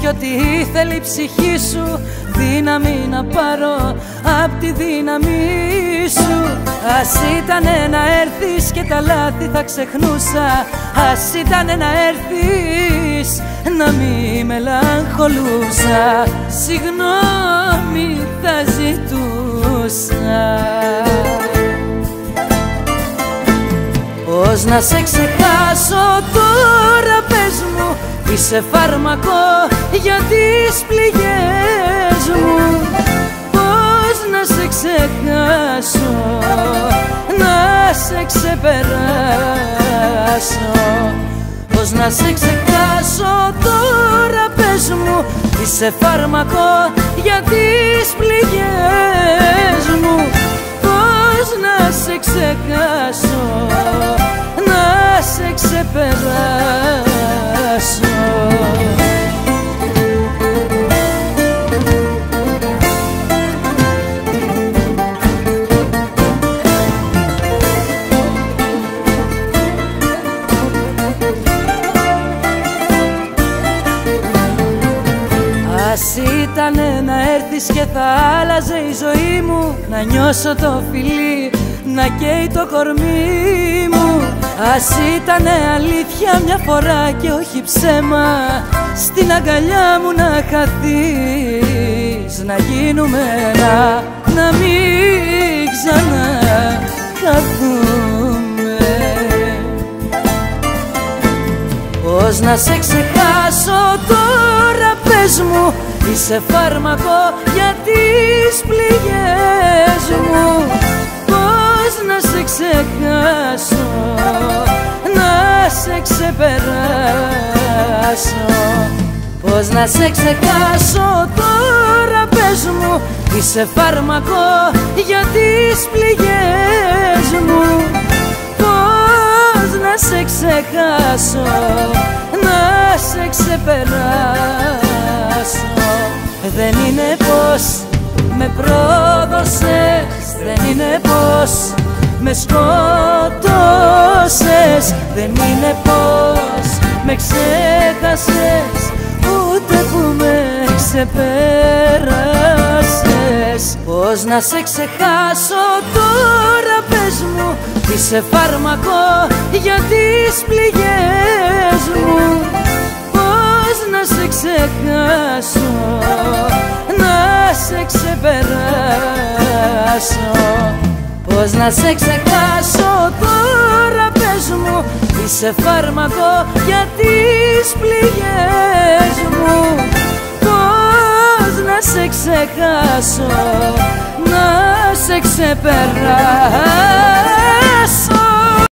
κι ότι ήθελε η ψυχή σου Δύναμη να πάρω απ' τη δύναμή σου. Ας ήταν να έρθεις και τα λάθη θα ξεχνούσα. Ας ήταν να έρθεις να μη μελαγχολούσα. Συγγνώμη θα ζητούσα. Πώς να σε ξεχάσω τώρα πες μου Είσαι φάρμακο για τις πληγές μου. Πώς να σε ξεχάσω Να σε ξεπεράσω. Πώς να σε ξεχάσω τώρα πες μου Είσαι φάρμακο για τις πληγές μου. Πώς να σε ξεχάσω Να σε ξεπεράσω Ας ήταν να έρθεις και θα άλλαζε η ζωή μου. Να νιώσω το φιλί, να καίει το κορμί μου. Ας ήταν αλήθεια μια φορά και όχι ψέμα. Στην αγκαλιά μου να χαθείς Να γίνουμε ένα, να μην ξαναχαθούμε Πώς να σε ξεχάσω τώρα; Πες μου Είσαι φάρμακο για τις πληγές μου. Πώς να σε ξεχάσω Να σε ξεπεράσω. Πώς να σε ξεχάσω τώρα πες μου Είσαι φάρμακο για τις πληγές μου. Πώς να σε ξεχάσω Να σε ξεπεράσω Δεν είναι πως με πρόδωσες Δεν είναι πως με σκότωσες Δεν είναι πως με ξέχασες Ούτε που με ξεπέρασες. Πώς να σε ξεχάσω τώρα πες μου Είσαι φάρμακο για τις πληγές μου. Πώς να σε ξεχάσω Να σε ξεπεράσω Πώς να σε ξεχάσω τώρα πες μου Είσαι φάρμακο για τις πληγές μου. Πώς να σε ξεχάσω Να σε ξεπεράσω